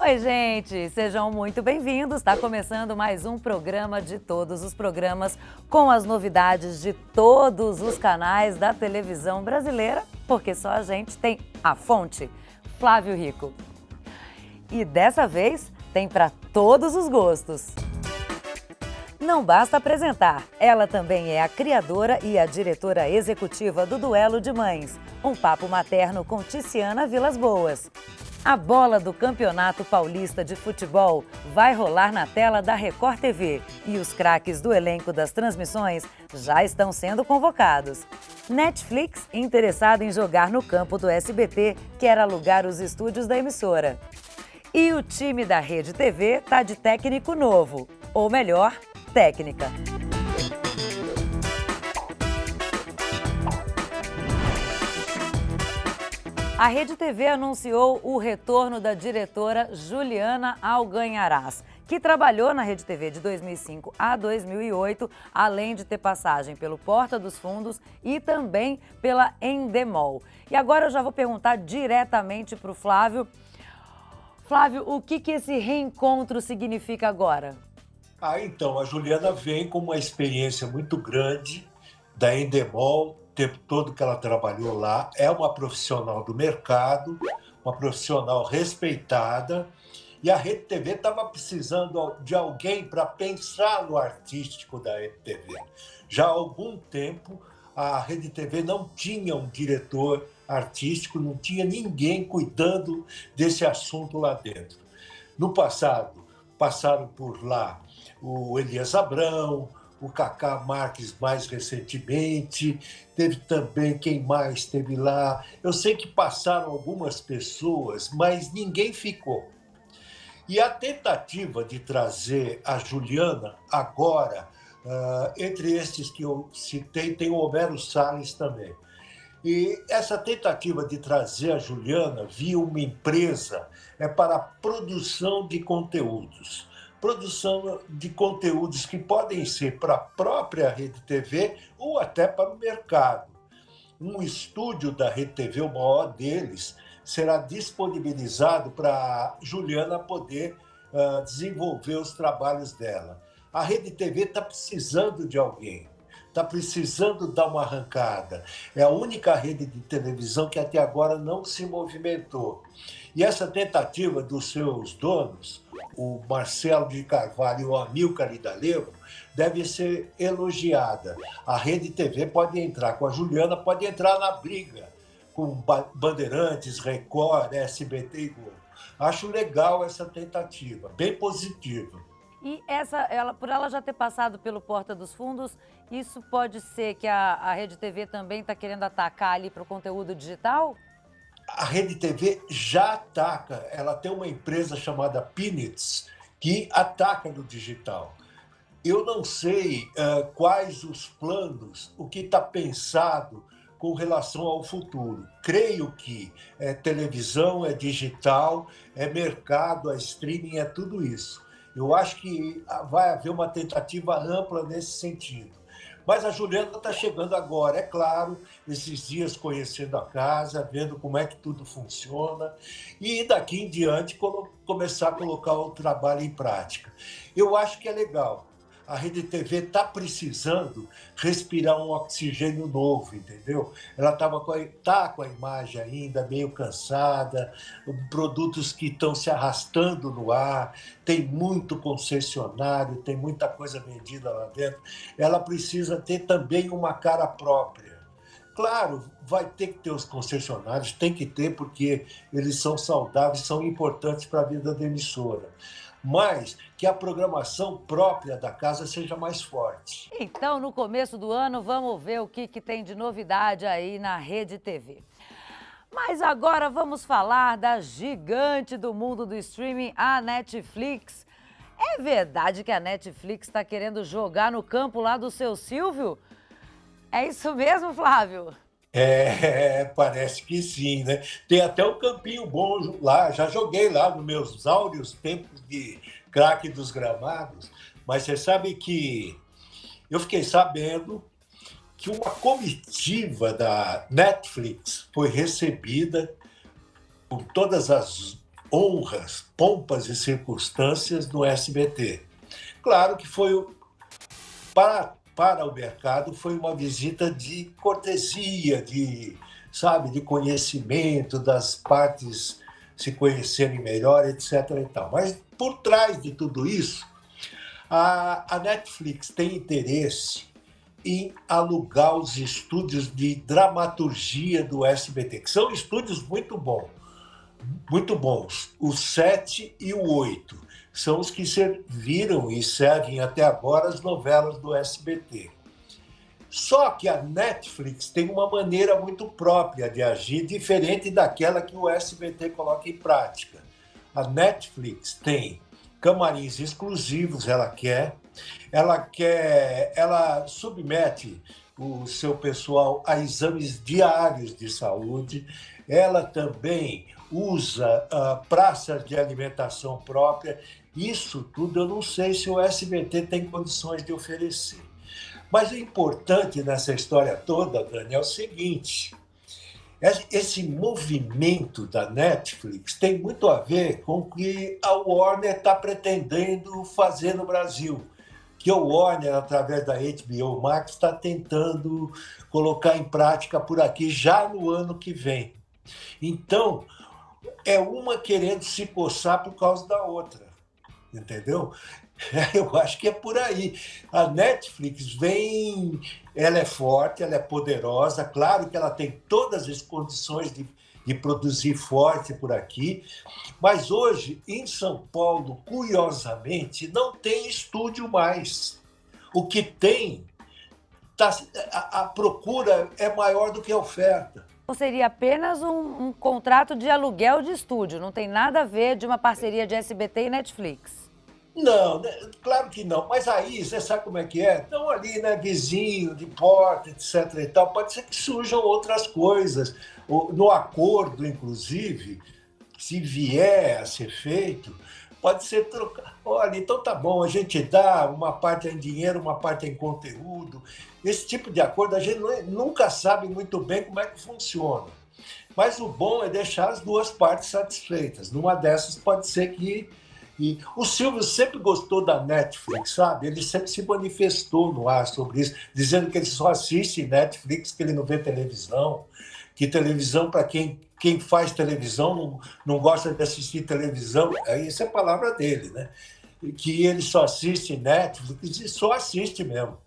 Oi, gente, sejam muito bem-vindos. Está começando mais um programa de todos os programas com as novidades de todos os canais da televisão brasileira, porque só a gente tem a fonte, Flávio Rico. E dessa vez tem para todos os gostos. Não basta apresentar, ela também é a criadora e a diretora executiva do Duelo de Mães, um papo materno com Tiziana Vilas Boas. A bola do Campeonato Paulista de Futebol vai rolar na tela da Record TV e os craques do elenco das transmissões já estão sendo convocados. Netflix interessada em jogar no campo do SBT quer alugar os estúdios da emissora. E o time da Rede TV tá de técnico novo, ou melhor, técnica. A Rede TV anunciou o retorno da diretora Juliana Alganharás, que trabalhou na Rede TV de 2005 a 2008, além de ter passagem pelo Porta dos Fundos e também pela Endemol. E agora eu já vou perguntar diretamente para o Flávio. Flávio, o que, que esse reencontro significa agora? Ah, então, a Juliana vem com uma experiência muito grande da Endemol, tempo todo que ela trabalhou lá. É uma profissional do mercado, uma profissional respeitada. E a Rede TV estava precisando de alguém para pensar no artístico da Rede TV. Já há algum tempo, a Rede TV não tinha um diretor artístico, não tinha ninguém cuidando desse assunto lá dentro. No passado, passaram por lá o Elias Abrão, o Cacá Marques mais recentemente, teve também quem mais teve lá. Eu sei que passaram algumas pessoas, mas ninguém ficou. E a tentativa de trazer a Juliana agora, uh, entre estes que eu citei, tem o Homero Salles também. E essa tentativa de trazer a Juliana via uma empresa é para a produção de conteúdos produção de conteúdos que podem ser para a própria Rede TV ou até para o mercado. Um estúdio da Rede TV, o maior deles, será disponibilizado para Juliana poder uh, desenvolver os trabalhos dela. A Rede TV está precisando de alguém, está precisando dar uma arrancada. É a única rede de televisão que até agora não se movimentou. E essa tentativa dos seus donos, o Marcelo de Carvalho e o Amilcar Idalevo, deve ser elogiada. A Rede TV pode entrar com a Juliana, pode entrar na briga com Bandeirantes, Record, SBT e Globo. Acho legal essa tentativa, bem positiva. E essa, ela, por ela já ter passado pelo Porta dos Fundos, isso pode ser que a, a Rede TV também está querendo atacar ali para o conteúdo digital? A Rede TV já ataca, ela tem uma empresa chamada Pinits que ataca no digital. Eu não sei uh, quais os planos, o que está pensado com relação ao futuro. Creio que é televisão, é digital, é mercado, é streaming, é tudo isso. Eu acho que vai haver uma tentativa ampla nesse sentido. Mas a Juliana está chegando agora, é claro, esses dias conhecendo a casa, vendo como é que tudo funciona e daqui em diante começar a colocar o trabalho em prática. Eu acho que é legal a Rede TV está precisando respirar um oxigênio novo, entendeu? Ela estava com, a, tá com a imagem ainda meio cansada, produtos que estão se arrastando no ar, tem muito concessionário, tem muita coisa vendida lá dentro. Ela precisa ter também uma cara própria. Claro, vai ter que ter os concessionários, tem que ter, porque eles são saudáveis, são importantes para a vida da emissora mas que a programação própria da casa seja mais forte. Então, no começo do ano, vamos ver o que, que tem de novidade aí na Rede TV. Mas agora vamos falar da gigante do mundo do streaming, a Netflix. É verdade que a Netflix está querendo jogar no campo lá do seu Silvio? É isso mesmo, Flávio? É, parece que sim, né? Tem até um campinho bom lá, já joguei lá nos meus áureos tempos de craque dos gramados, mas você sabe que eu fiquei sabendo que uma comitiva da Netflix foi recebida com todas as honras, pompas e circunstâncias no SBT. Claro que foi para, para o mercado foi uma visita de cortesia, de sabe, de conhecimento das partes se conhecerem melhor, etc. E tal. Mas por trás de tudo isso, a, a Netflix tem interesse em alugar os estúdios de dramaturgia do SBT, que são estúdios muito bons, muito bons. O 7 e o 8 são os que serviram e servem até agora as novelas do SBT. Só que a Netflix tem uma maneira muito própria de agir, diferente daquela que o SBT coloca em prática. A Netflix tem camarins exclusivos, ela quer, ela quer, ela submete o seu pessoal a exames diários de saúde, ela também usa uh, praças de alimentação própria. Isso tudo eu não sei se o SBT tem condições de oferecer. Mas o importante nessa história toda, Dani, é o seguinte: esse movimento da Netflix tem muito a ver com o que a Warner está pretendendo fazer no Brasil. Que o Warner, através da HBO Max, está tentando colocar em prática por aqui já no ano que vem. Então, é uma querendo se coçar por causa da outra. Entendeu? Eu acho que é por aí. A Netflix vem, ela é forte, ela é poderosa, claro que ela tem todas as condições de, de produzir forte por aqui, mas hoje, em São Paulo, curiosamente, não tem estúdio mais. O que tem, tá, a, a procura é maior do que a oferta seria apenas um, um, contrato de aluguel de estúdio, não tem nada a ver de uma parceria de SBT e Netflix. Não, né? claro que não. Mas aí, você sabe como é que é? Estão ali, né, vizinho, de porta, etc. e tal. Pode ser que surjam outras coisas. No acordo, inclusive, se vier a ser feito, pode ser trocar. Olha, então tá bom, a gente dá uma parte em dinheiro, uma parte em conteúdo. Esse tipo de acordo a gente é, nunca sabe muito bem como é que funciona. Mas o bom é deixar as duas partes satisfeitas. Numa dessas pode ser que e o Silvio sempre gostou da Netflix, sabe? Ele sempre se manifestou no ar sobre isso, dizendo que ele só assiste Netflix, que ele não vê televisão, que televisão, para quem, quem faz televisão, não, não gosta de assistir televisão. Isso é palavra dele, né? Que ele só assiste Netflix e só assiste mesmo.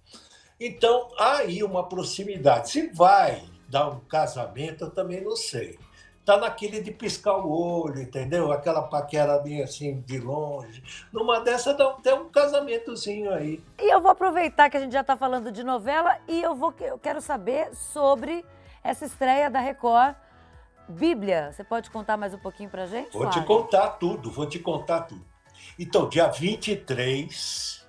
Então, há aí uma proximidade. Se vai dar um casamento, eu também não sei tá naquele de piscar o olho, entendeu? Aquela paquera meio assim de longe. Numa dessa dá até um casamentozinho aí. E eu vou aproveitar que a gente já está falando de novela e eu vou eu quero saber sobre essa estreia da Record. Bíblia, você pode contar mais um pouquinho pra gente? Vou te contar tudo, vou te contar tudo. Então, dia 23,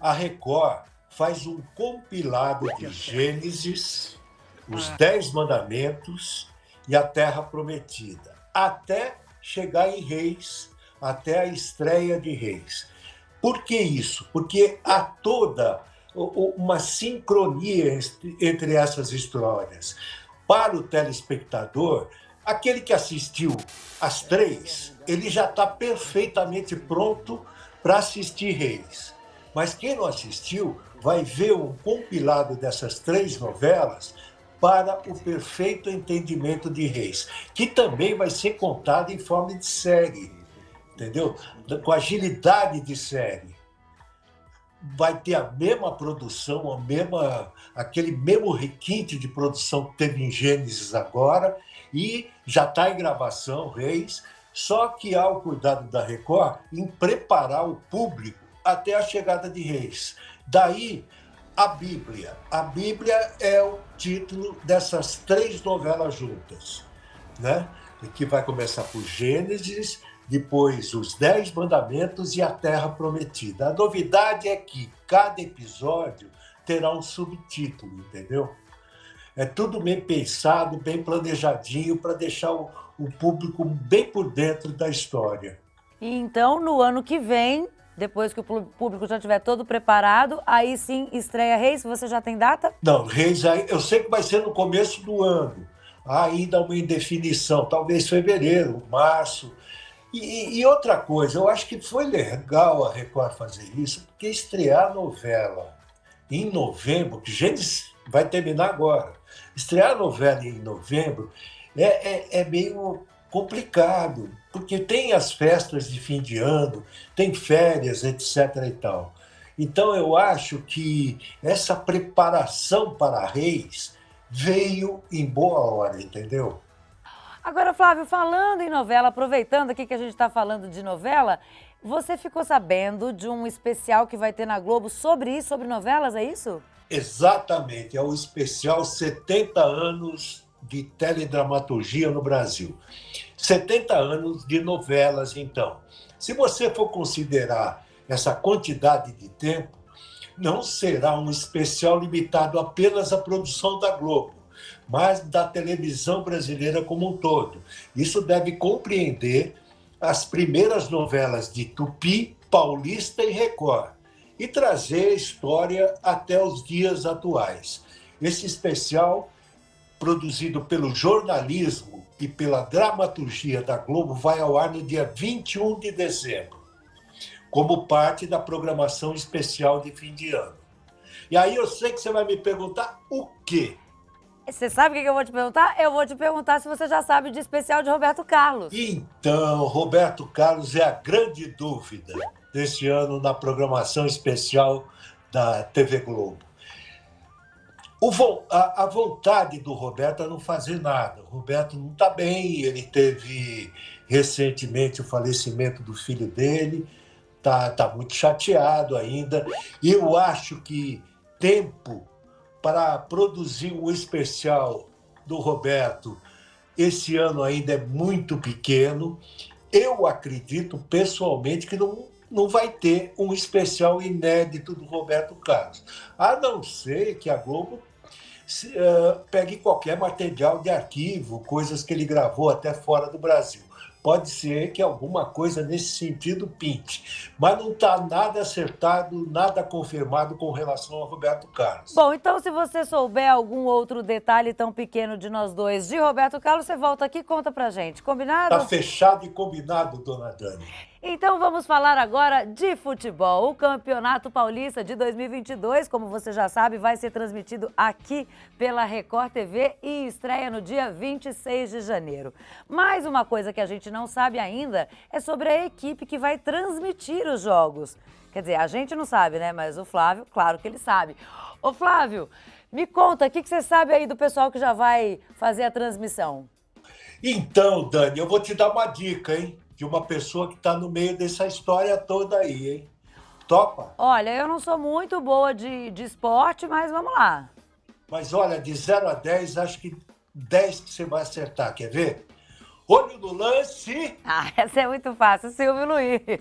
a Record faz um compilado de Gênesis, os ah. Dez Mandamentos e a terra prometida, até chegar em Reis, até a estreia de Reis. Por que isso? Porque há toda uma sincronia entre essas histórias. Para o telespectador, aquele que assistiu as três, ele já está perfeitamente pronto para assistir Reis. Mas quem não assistiu vai ver um compilado dessas três novelas para o perfeito entendimento de Reis, que também vai ser contado em forma de série, entendeu? Com agilidade de série. Vai ter a mesma produção, a mesma, aquele mesmo requinte de produção que teve em Gênesis agora, e já está em gravação, Reis, só que há o cuidado da Record em preparar o público até a chegada de Reis. Daí a Bíblia. A Bíblia é o título dessas três novelas juntas, né? Que vai começar por Gênesis, depois os Dez Mandamentos e a Terra Prometida. A novidade é que cada episódio terá um subtítulo, entendeu? É tudo bem pensado, bem planejadinho para deixar o, o público bem por dentro da história. E então, no ano que vem, depois que o público já estiver todo preparado, aí sim estreia Reis. Você já tem data? Não, Reis, eu sei que vai ser no começo do ano. Há ainda uma indefinição, talvez fevereiro, março. E, e, outra coisa, eu acho que foi legal a Record fazer isso, porque estrear novela em novembro, que gente vai terminar agora, estrear a novela em novembro é, é, é meio complicado, porque tem as festas de fim de ano, tem férias, etc. e tal. Então eu acho que essa preparação para Reis veio em boa hora, entendeu? Agora, Flávio, falando em novela, aproveitando aqui que a gente está falando de novela, você ficou sabendo de um especial que vai ter na Globo sobre isso, sobre novelas, é isso? Exatamente, é o especial 70 anos de teledramaturgia no Brasil. 70 anos de novelas, então. Se você for considerar essa quantidade de tempo, não será um especial limitado apenas à produção da Globo mas da televisão brasileira como um todo. Isso deve compreender as primeiras novelas de Tupi, Paulista e Record e trazer a história até os dias atuais. Esse especial, produzido pelo jornalismo e pela dramaturgia da Globo, vai ao ar no dia 21 de dezembro, como parte da programação especial de fim de ano. E aí eu sei que você vai me perguntar o quê? Você sabe o que eu vou te perguntar? Eu vou te perguntar se você já sabe de especial de Roberto Carlos. Então, Roberto Carlos é a grande dúvida deste ano na programação especial da TV Globo. O, a, a, vontade do Roberto é não fazer nada. O Roberto não está bem, ele teve recentemente o falecimento do filho dele, está tá muito chateado ainda. E eu acho que tempo para produzir um especial do Roberto. Esse ano ainda é muito pequeno. Eu acredito pessoalmente que não, não vai ter um especial inédito do Roberto Carlos, a não ser que a Globo uh, pegue qualquer material de arquivo, coisas que ele gravou até fora do Brasil pode ser que alguma coisa nesse sentido pinte. Mas não está nada acertado, nada confirmado com relação ao Roberto Carlos. Bom, então se você souber algum outro detalhe tão pequeno de nós dois de Roberto Carlos, você volta aqui e conta pra gente. Combinado? Tá fechado e combinado, dona Dani. Então vamos falar agora de futebol. O Campeonato Paulista de 2022, como você já sabe, vai ser transmitido aqui pela Record TV e estreia no dia 26 de janeiro. Mais uma coisa que a gente não sabe ainda é sobre a equipe que vai transmitir os jogos. Quer dizer, a gente não sabe, né? Mas o Flávio, claro que ele sabe. Ô Flávio, me conta, o que, que você sabe aí do pessoal que já vai fazer a transmissão? Então, Dani, eu vou te dar uma dica, hein? De uma pessoa que está no meio dessa história toda aí, hein? Topa? Olha, eu não sou muito boa de, de esporte, mas vamos lá. Mas olha, de 0 a 10, acho que 10 que você vai acertar. Quer ver? Olho no lance. Ah, essa é muito fácil. Silvio Luiz.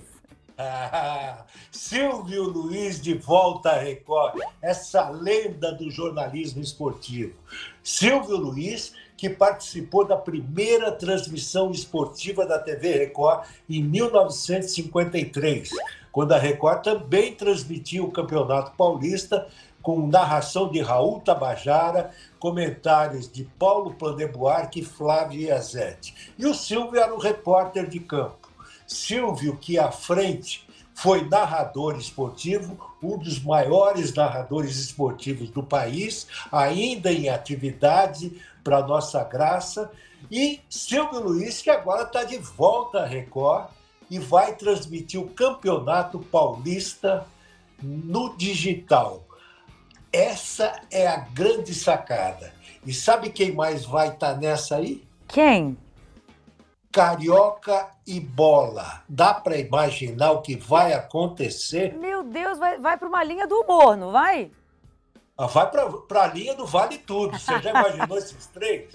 Ah, Silvio Luiz de volta a Record, essa lenda do jornalismo esportivo. Silvio Luiz que participou da primeira transmissão esportiva da TV Record em 1953, quando a Record também transmitia o Campeonato Paulista com narração de Raul Tabajara, comentários de Paulo Plandebuarque e Flávio Iazete. E o Silvio era o repórter de campo. Silvio, que à frente foi narrador esportivo, um dos maiores narradores esportivos do país, ainda em atividade, para nossa graça. E Silvio Luiz, que agora está de volta à Record e vai transmitir o Campeonato Paulista no digital. Essa é a grande sacada. E sabe quem mais vai estar tá nessa aí? Quem? Carioca e bola. Dá para imaginar o que vai acontecer? Meu Deus, vai, vai para uma linha do humor, não vai? Ah, vai para a linha do Vale Tudo. Você já imaginou esses três?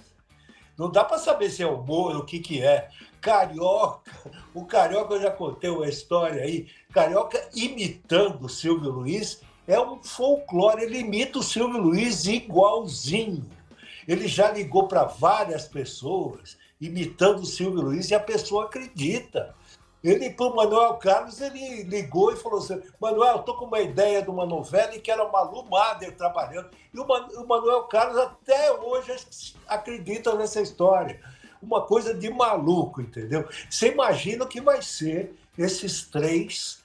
Não dá para saber se é humor, o que, que é. Carioca, o Carioca, eu já contei uma história aí. Carioca imitando o Silvio Luiz é um folclore. Ele imita o Silvio Luiz igualzinho. Ele já ligou para várias pessoas imitando o Silvio Luiz e a pessoa acredita. Ele, para o Manuel Carlos, ele ligou e falou assim: Manuel, estou com uma ideia de uma novela e quero a Malu Mader trabalhando. E o, Manuel Carlos até hoje acredita nessa história. uma coisa de maluco, entendeu? Você imagina o que vai ser esses três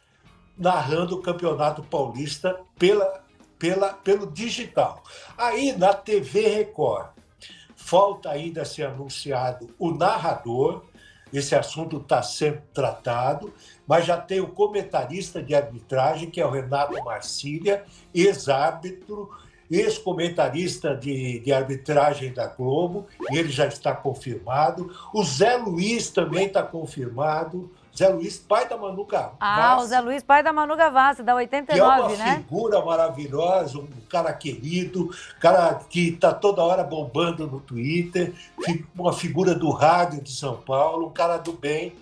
narrando o Campeonato Paulista pela, pela, pelo digital. Aí, na TV Record, falta ainda ser anunciado o narrador, esse assunto está sendo tratado, mas já tem o comentarista de arbitragem, que é o Renato Marcília, ex-árbitro, ex-comentarista de, de arbitragem da Globo, ele já está confirmado. O Zé Luiz também está confirmado. Zé Luiz, pai da Manu Gavassi. Ah, o Zé Luiz, pai da Manu Gavassi, da 89, que é uma né? figura maravilhosa, um cara querido, cara que está toda hora bombando no Twitter, uma figura do rádio de São Paulo, um cara do bem.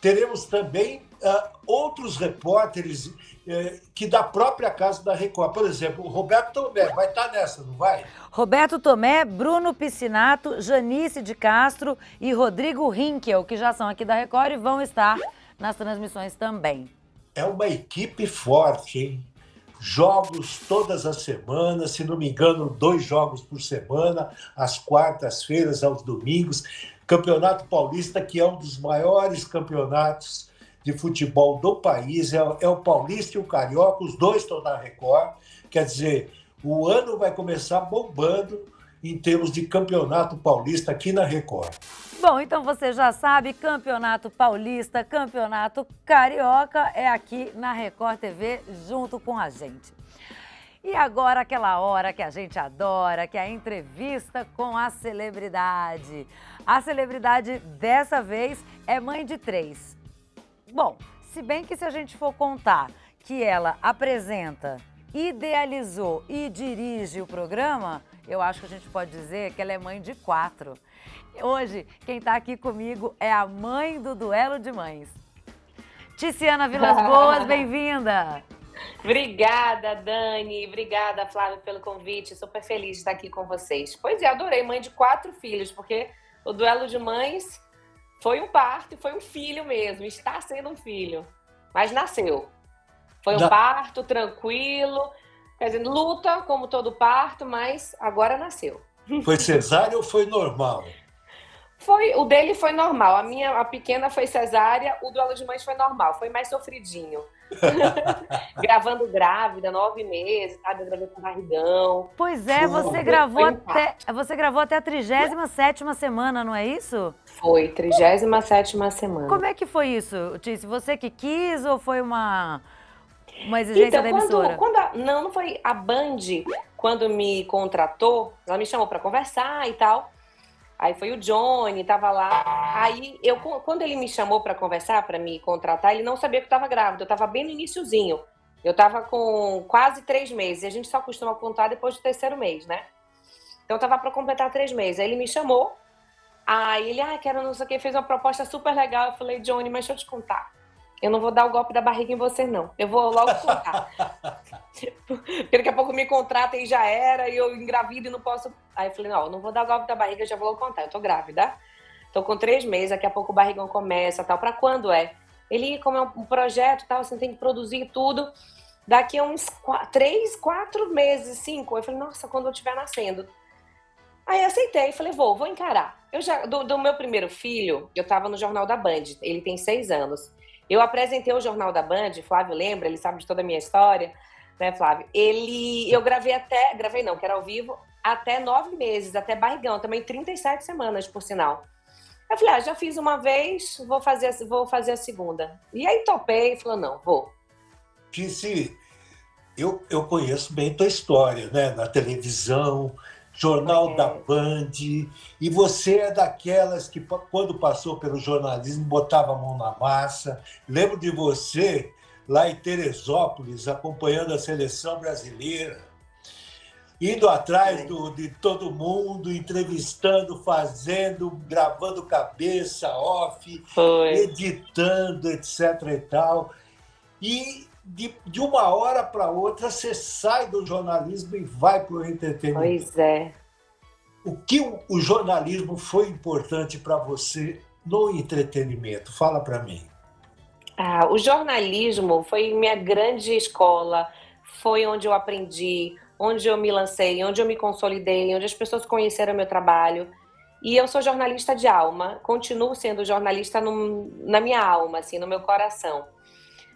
Teremos também uh, outros repórteres uh, que da própria casa da Record. Por exemplo, o Roberto Tomé vai estar tá nessa, não vai? Roberto Tomé, Bruno Piscinato, Janice de Castro e Rodrigo Rinkel, que já são aqui da Record e vão estar nas transmissões também. É uma equipe forte, hein? Jogos todas as semanas, se não me engano, dois jogos por semana, às quartas-feiras, aos domingos. Campeonato Paulista, que é um dos maiores campeonatos de futebol do país, é, é o Paulista e o Carioca, os dois estão na Record. Quer dizer, o ano vai começar bombando em termos de campeonato paulista aqui na Record. Bom, então você já sabe, campeonato paulista, campeonato carioca é aqui na Record TV junto com a gente. E agora aquela hora que a gente adora, que é a entrevista com a celebridade. A celebridade dessa vez é mãe de três. Bom, se bem que se a gente for contar que ela apresenta idealizou e dirige o programa, eu acho que a gente pode dizer que ela é mãe de quatro. Hoje, quem está aqui comigo é a mãe do Duelo de Mães. Ticiana Vilas Boas, bem-vinda! Obrigada, Dani. Obrigada, Flávia, pelo convite. Super feliz de estar aqui com vocês. Pois é, adorei. Mãe de quatro filhos, porque o duelo de mães foi um parto foi um filho mesmo. Está sendo um filho. Mas nasceu. Foi um da... parto tranquilo, quer dizer, luta como todo parto, mas agora nasceu. Foi cesárea ou foi normal? Foi, o dele foi normal. A minha, a pequena foi cesárea, o duelo de mães foi normal, foi mais sofridinho. Gravando grávida, nove meses, sabe? Eu gravei com barrigão. Pois é, você gravou até. Você gravou até a 37 semana, não é isso? Foi, 37 semana. Como é que foi isso, Tice? Você que quis ou foi uma uma exigência então, da emissora? Quando, quando a, não, não foi. A Band, quando me contratou, ela me chamou para conversar e tal. Aí foi o Johnny, tava lá. Aí eu, quando ele me chamou para conversar, para me contratar, ele não sabia que eu tava grávida. Eu tava bem no iníciozinho. Eu tava com quase três meses. A gente só costuma contar depois do terceiro mês, né? Então eu tava para completar três meses. Aí ele me chamou. Aí ele, ah, quero não sei o que, fez uma proposta super legal. Eu falei, Johnny, mas deixa eu te contar. Eu não vou dar o golpe da barriga em você, não. Eu vou logo contar. Porque daqui a pouco me contrata e já era, e eu engravido e não posso. Aí eu falei, não, eu não vou dar o golpe da barriga, já vou contar. Eu tô grávida. Tô com três meses, daqui a pouco o barrigão começa, tal. Pra quando é? Ele, como é um projeto tal, você tem que produzir tudo. Daqui a uns quatro, três, quatro meses, cinco. Eu falei, nossa, quando eu estiver nascendo. Aí aceitei, falei, vou, vou encarar. Eu já, do, do meu primeiro filho, eu tava no Jornal da Band, ele tem seis anos. Eu apresentei o Jornal da Band, Flávio lembra, ele sabe de toda a minha história, né, Flávio? Ele, eu gravei até, gravei não, que era ao vivo, até nove meses, até barrigão, também 37 semanas, por sinal. Eu falei, ah, já fiz uma vez, vou fazer, vou fazer a segunda. E aí topei falou, não, vou. Disse, eu, eu conheço bem tua história, né? Na televisão, Jornal é. da Band, e você é daquelas que, quando passou pelo jornalismo, botava a mão na massa. Lembro de você lá em Teresópolis, acompanhando a seleção brasileira, indo atrás do, de todo mundo, entrevistando, fazendo, gravando cabeça, off, Foi. editando, etc. e tal. E de, de uma hora para outra você sai do jornalismo e vai para o entretenimento. Pois é. O que o, o jornalismo foi importante para você no entretenimento? Fala para mim. Ah, o jornalismo foi minha grande escola, foi onde eu aprendi, onde eu me lancei, onde eu me consolidei, onde as pessoas conheceram meu trabalho. E eu sou jornalista de alma, continuo sendo jornalista no, na minha alma, assim, no meu coração.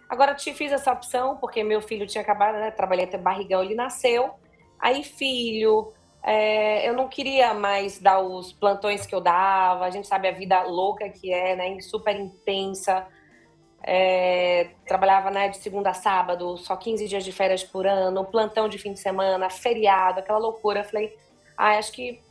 Agora, te fiz essa opção porque meu filho tinha acabado, né? Trabalhei até barrigão, ele nasceu. Aí, filho, é, eu não queria mais dar os plantões que eu dava. A gente sabe a vida louca que é, né? Super intensa. É, trabalhava né, de segunda a sábado, só 15 dias de férias por ano, plantão de fim de semana, feriado, aquela loucura. Eu falei, ah, acho que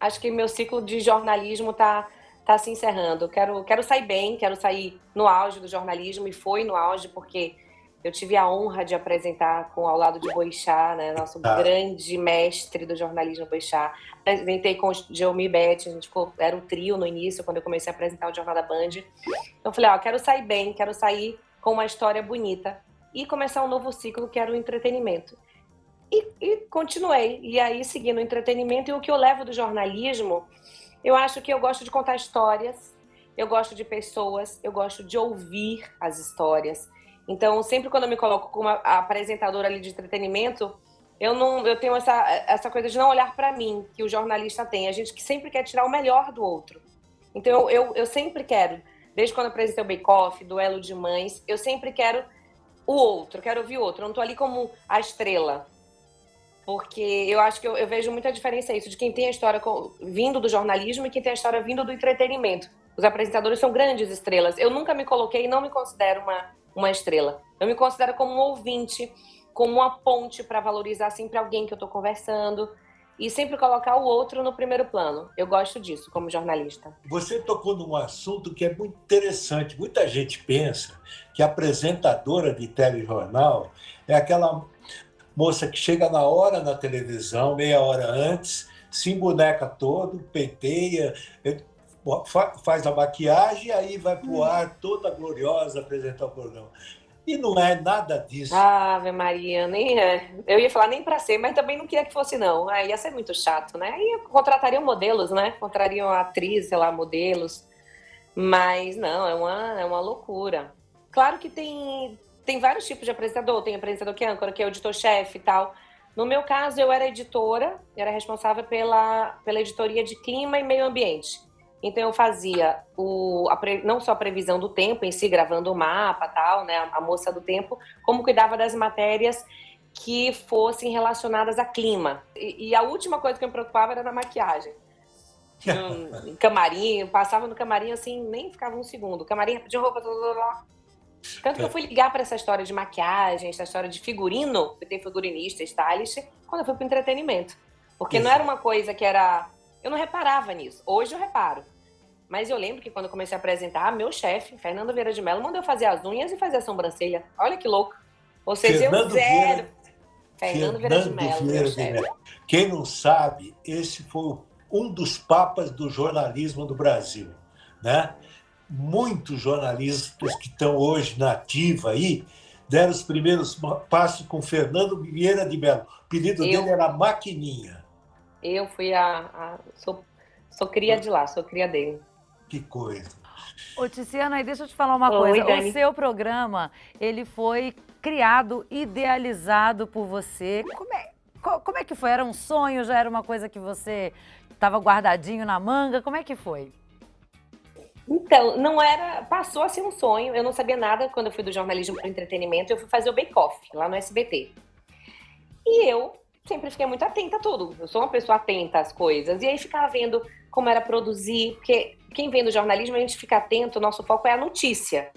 acho que meu ciclo de jornalismo tá tá se encerrando. Quero quero sair bem, quero sair no auge do jornalismo e foi no auge porque eu tive a honra de apresentar com ao lado de Boixá, né, nosso ah. grande mestre do jornalismo Boixá. Apresentei com o Geomi Beth, a gente ficou, era um trio no início, quando eu comecei a apresentar o Jornal da Band. Então eu falei, ó, quero sair bem, quero sair com uma história bonita e começar um novo ciclo que era o entretenimento. E, e continuei, e aí seguindo o entretenimento e o que eu levo do jornalismo, eu acho que eu gosto de contar histórias, eu gosto de pessoas, eu gosto de ouvir as histórias. Então, sempre quando eu me coloco como apresentadora ali de entretenimento, eu não, eu tenho essa, essa coisa de não olhar para mim, que o jornalista tem. A gente que sempre quer tirar o melhor do outro. Então, eu, eu, eu sempre quero, desde quando eu apresentei o Bake Off, Duelo de Mães, eu sempre quero o outro, quero ouvir o outro. Eu não tô ali como a estrela. Porque eu acho que eu, eu vejo muita diferença isso, de quem tem a história com, vindo do jornalismo e quem tem a história vindo do entretenimento. Os apresentadores são grandes estrelas. Eu nunca me coloquei e não me considero uma uma estrela. Eu me considero como um ouvinte, como uma ponte para valorizar sempre alguém que eu estou conversando e sempre colocar o outro no primeiro plano. Eu gosto disso como jornalista. Você tocou num assunto que é muito interessante. Muita gente pensa que apresentadora de telejornal é aquela moça que chega na hora na televisão, meia hora antes, se emboneca todo, penteia, faz a maquiagem e aí vai pro ar toda gloriosa apresentar o programa. E não é nada disso. Ave Maria, nem é. Eu ia falar nem para ser, mas também não queria que fosse, não. Aí ia ser muito chato, né? Aí contratariam modelos, né? Contratariam atriz, sei lá, modelos. Mas não, é uma, é uma loucura. Claro que tem, tem vários tipos de apresentador. Tem apresentador que é âncora, que é editor-chefe e tal. No meu caso, eu era editora, era responsável pela, pela editoria de clima e meio ambiente. Então eu fazia o, a, não só a previsão do tempo em si, gravando o mapa, tal, né, a moça do tempo, como cuidava das matérias que fossem relacionadas a clima. E, e a última coisa que eu me preocupava era na maquiagem. Um, camarim, passava no camarim assim, nem ficava um segundo. Camarim de roupa, blá, blá, blá. Tanto que eu fui ligar para essa história de maquiagem, essa história de figurino, tenho figurinista, stylist, quando eu fui para entretenimento. Porque Isso. não era uma coisa que era eu não reparava nisso. Hoje eu reparo. Mas eu lembro que quando eu comecei a apresentar, meu chefe, Fernando Vieira de Mello, mandou eu fazer as unhas e fazer a sobrancelha. Olha que louco. Ou seja, Fernando eu zero. Vieira, Fernando, Vieira de Mello. Vieira de Mello. Quem não sabe, esse foi um dos papas do jornalismo do Brasil. Né? Muitos jornalistas que estão hoje na ativa aí deram os primeiros passos com Fernando Vieira de Mello. O apelido eu... dele era Maquininha. Eu fui a. a sou, sou cria de lá, sou cria dele. Que coisa. Ô, Tiziana, deixa eu te falar uma Oi, coisa. Dani. O seu programa, ele foi criado, idealizado por você. Como é, como é que foi? Era um sonho? Já era uma coisa que você estava guardadinho na manga? Como é que foi? Então, não era. Passou a ser um sonho. Eu não sabia nada quando eu fui do jornalismo para o entretenimento. Eu fui fazer o Bake Off lá no SBT. E eu sempre fiquei muito atenta a tudo. Eu sou uma pessoa atenta às coisas. E aí ficava vendo como era produzir, porque quem vem do jornalismo, a gente fica atento, o nosso foco é a notícia.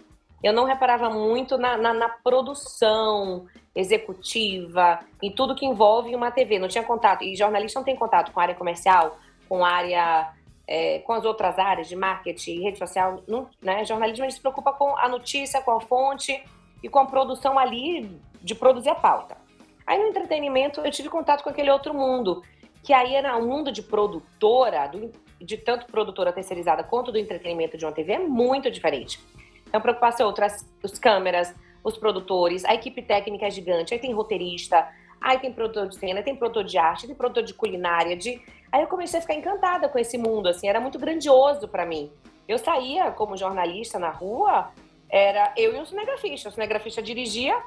Eu não reparava muito na, na, na produção executiva, em tudo que envolve uma TV. Não tinha contato. E jornalista não tem contato com área comercial, com área. É, com as outras áreas de marketing, rede social, não, né? Jornalismo a gente se preocupa com a notícia, com a fonte e com a produção ali de produzir a pauta. Aí no entretenimento eu tive contato com aquele outro mundo, que aí era um mundo de produtora, do, de tanto produtora terceirizada quanto do entretenimento de uma TV, é muito diferente. Então, preocupação é as câmeras, os produtores, a equipe técnica é gigante, aí tem roteirista, aí tem produtor de cena, tem produtor de arte, tem produtor de culinária, de... Aí eu comecei a ficar encantada com esse mundo, assim, era muito grandioso para mim. Eu saía como jornalista na rua, era eu e um cinegrafista. O cinegrafista dirigia,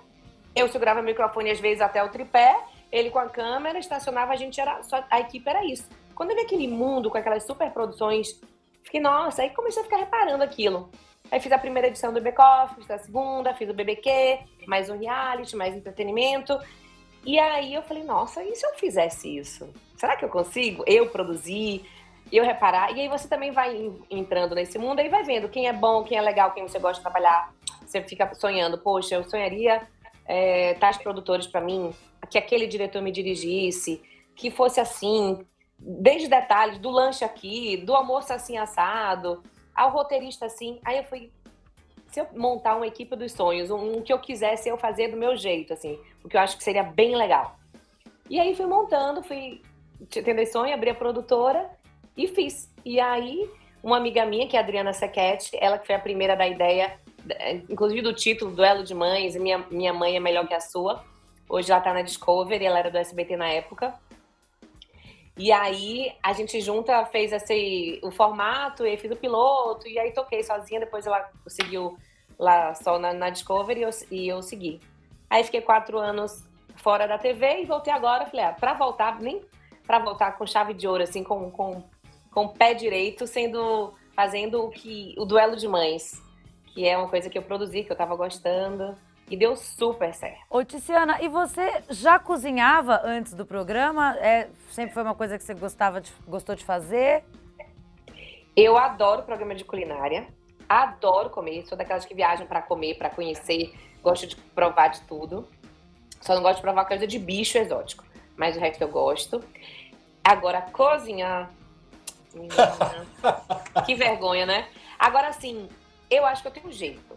eu segurava o microfone às vezes até o tripé, ele com a câmera, estacionava, a gente era. Só, a equipe era isso. Quando eu vi aquele mundo com aquelas super produções, fiquei, nossa, aí comecei a ficar reparando aquilo. Aí fiz a primeira edição do Back Off, fiz a segunda, fiz o BBQ, mais um reality, mais entretenimento. E aí eu falei, nossa, e se eu fizesse isso? Será que eu consigo? Eu produzir, eu reparar. E aí você também vai entrando nesse mundo e vai vendo quem é bom, quem é legal, quem você gosta de trabalhar. Você fica sonhando, poxa, eu sonharia é, tais produtores para mim, que aquele diretor me dirigisse, que fosse assim, desde detalhes do lanche aqui, do almoço assim assado, ao roteirista assim. Aí eu fui se eu montar uma equipe dos sonhos, um, um que eu quisesse eu fazer do meu jeito, assim, porque eu acho que seria bem legal. E aí fui montando, fui tendo esse sonho, abri a produtora e fiz. E aí, uma amiga minha, que é a Adriana Sequete, ela que foi a primeira da ideia, inclusive do título, Duelo de Mães, minha, minha mãe é melhor que a sua. Hoje ela tá na Discovery, ela era do SBT na época. E aí a gente junta, fez esse, o formato, e fiz o piloto, e aí toquei sozinha, depois ela conseguiu lá só na, na Discovery e eu, e eu segui. Aí fiquei quatro anos fora da TV e voltei agora, falei, ah, pra voltar, nem pra voltar com chave de ouro, assim, com, com, com pé direito, sendo, fazendo o que, o duelo de mães, que é uma coisa que eu produzi, que eu tava gostando. E deu super certo. Ô, Tiziana, e você já cozinhava antes do programa? É, sempre foi uma coisa que você gostava de, gostou de fazer? Eu adoro programa de culinária. Adoro comer. Sou daquelas que viajam para comer, para conhecer. Gosto de provar de tudo. Só não gosto de provar coisa de bicho exótico. Mas o resto eu gosto. Agora, cozinhar. que vergonha, né? Agora, assim, eu acho que eu tenho um jeito.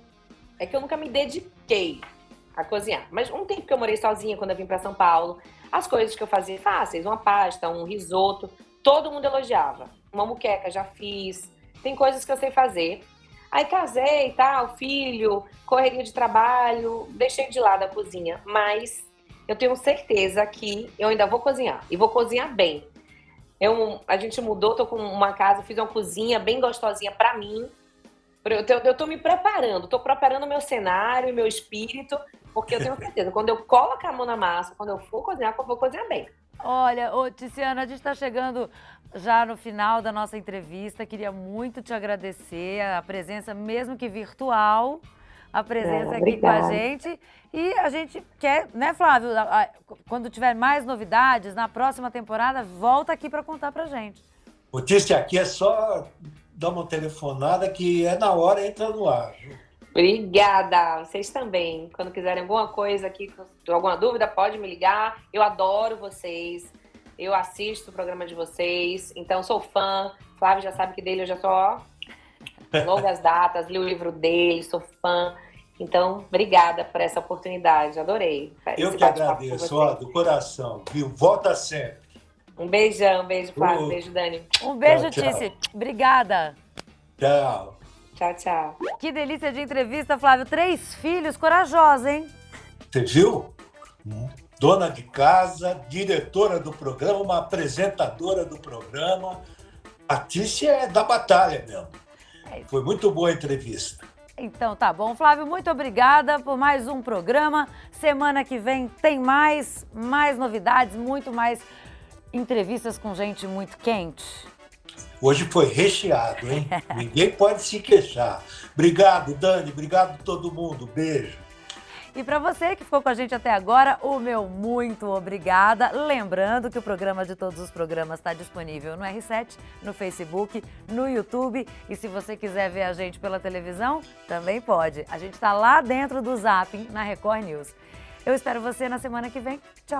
É que eu nunca me dediquei a cozinhar. Mas um tempo que eu morei sozinha, quando eu vim para São Paulo, as coisas que eu fazia fáceis, uma pasta, um risoto, todo mundo elogiava. Uma muqueca já fiz. Tem coisas que eu sei fazer. Aí casei tal, filho, correria de trabalho, deixei de lado a cozinha, mas eu tenho certeza que eu ainda vou cozinhar e vou cozinhar bem. Eu, a gente mudou, tô com uma casa, fiz uma cozinha bem gostosinha para mim, eu tô, eu tô me preparando, tô preparando meu cenário, meu espírito, porque eu tenho certeza, quando eu coloco a mão na massa, quando eu for cozinhar, eu vou cozinhar bem. Olha, ô, Tiziana, a gente está chegando já no final da nossa entrevista. Queria muito te agradecer a presença, mesmo que virtual, a presença é, aqui com a gente. E a gente quer, né, Flávio, quando tiver mais novidades, na próxima temporada, volta aqui para contar pra gente. O Tícia, aqui é só dá uma telefonada que é na hora, entra no ar. Obrigada, vocês também. Quando quiserem alguma coisa aqui, alguma dúvida, pode me ligar. Eu adoro vocês. Eu assisto o programa de vocês, então sou fã. Flávio já sabe que dele eu já sou ó, longas datas, li o livro dele, sou fã. Então, obrigada por essa oportunidade, adorei. Eu que agradeço, ó, do coração, viu? Volta sempre. Um beijão, um beijo, Flávio. Um beijo, Dani. Um beijo, tchau, Tice. Obrigada. Tchau. Tchau, tchau. Que delícia de entrevista, Flávio. Três filhos, corajosa, hein? Você viu? Dona de casa, diretora do programa, uma apresentadora do programa. A Tícia é da batalha mesmo. É Foi muito boa a entrevista. Então tá bom. Flávio, muito obrigada por mais um programa. Semana que vem tem mais, mais novidades, muito mais entrevistas com gente muito quente? Hoje foi recheado, hein? Ninguém pode se queixar. Obrigado, Dani. Obrigado todo mundo. Beijo. E para você que ficou com a gente até agora, o meu muito obrigada. Lembrando que o programa de todos os programas está disponível no R7, no Facebook, no YouTube. E se você quiser ver a gente pela televisão, também pode. A gente está lá dentro do Zapping, na Record News. Eu espero você na semana que vem. Tchau.